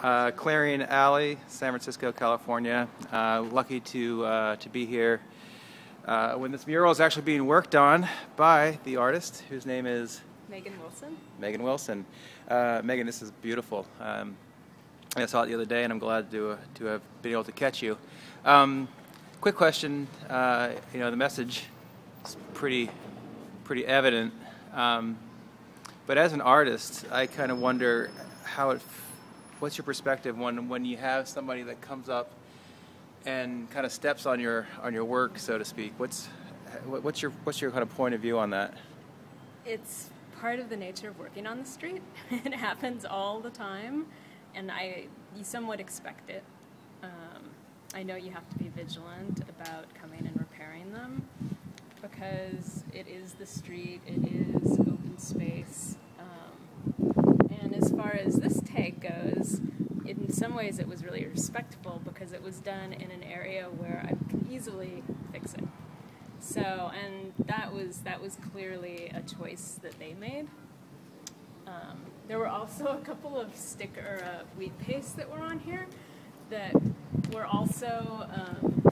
uh, Clarion Alley, San Francisco, California. Uh, lucky to uh, to be here uh, when this mural is actually being worked on by the artist, whose name is Megan Wilson. Megan Wilson. Uh, Megan, this is beautiful. Um, I saw it the other day, and I'm glad to to have been able to catch you. Um, quick question. Uh, you know, the message is pretty pretty evident. Um, but as an artist, I kind of wonder how it. What's your perspective when when you have somebody that comes up and kind of steps on your on your work, so to speak? What's what's your what's your kind of point of view on that? It's part of the nature of working on the street. it happens all the time, and I you somewhat expect it. Um, I know you have to be vigilant about coming and repairing them because it is the street, it is open space. Far as this tag goes, in some ways it was really respectful because it was done in an area where I could easily fix it. So, and that was that was clearly a choice that they made. Um, there were also a couple of sticker uh, wheat paste that were on here that were also um,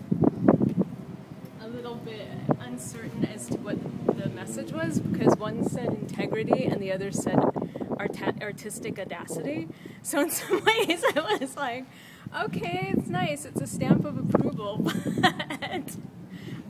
a little bit uncertain as to what the message was because one said integrity and the other said artistic audacity. So in some ways, I was like, okay, it's nice, it's a stamp of approval, but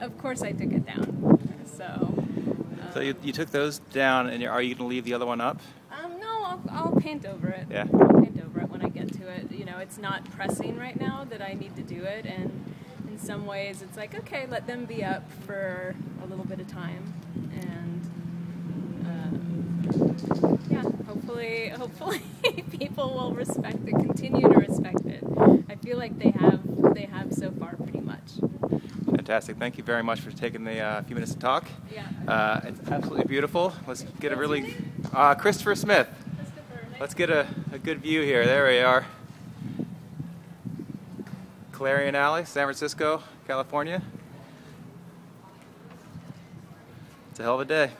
of course I took it down. So. Um, so you, you took those down, and are you going to leave the other one up? Um, no, I'll, I'll paint over it. Yeah. I'll paint over it when I get to it. You know, it's not pressing right now that I need to do it, and in some ways, it's like okay, let them be up for a little bit of time, and. Uh, yeah, hopefully, hopefully people will respect it, continue to respect it. I feel like they have, they have so far pretty much. Fantastic. Thank you very much for taking the uh, few minutes to talk. Yeah. Uh, it's absolutely beautiful. Let's get a really uh, Christopher Smith. Let's get a, a good view here. There we are. Clarion Alley, San Francisco, California. It's a hell of a day.